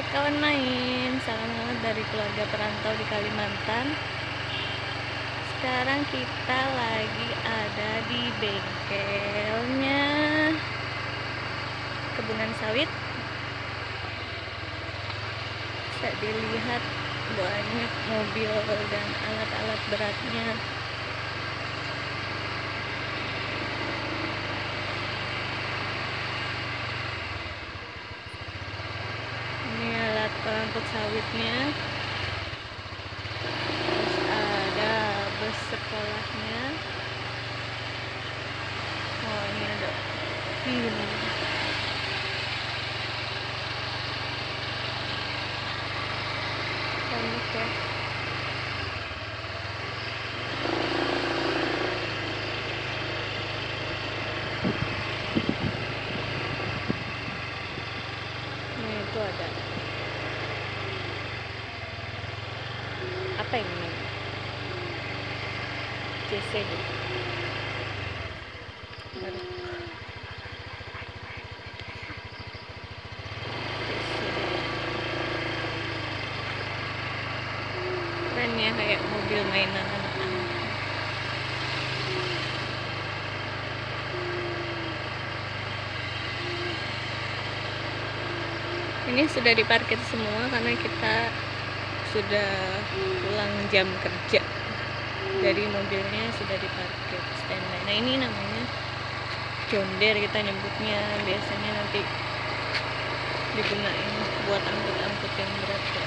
Hai kawan main, salam hangat dari keluarga perantau di Kalimantan. Sekarang kita lagi ada di bengkelnya kebunan sawit. Bisa dilihat banyak mobil dan alat-alat beratnya. Ini pengangkut sawitnya. Terus ada bus sekolahnya. Oh, ini ada pin. Banyak ya. Nah, itu ada JCB. Baru. JCB. Keren ya kayak mobil mainan. Ini sudah diparkir semua karena kita sudah pulang jam kerja. Jadi mobilnya sudah diparkir standby. Nah ini namanya John Deere kita nyebutnya. Biasanya nanti digunain buat angkut-angkut yang berat-berat.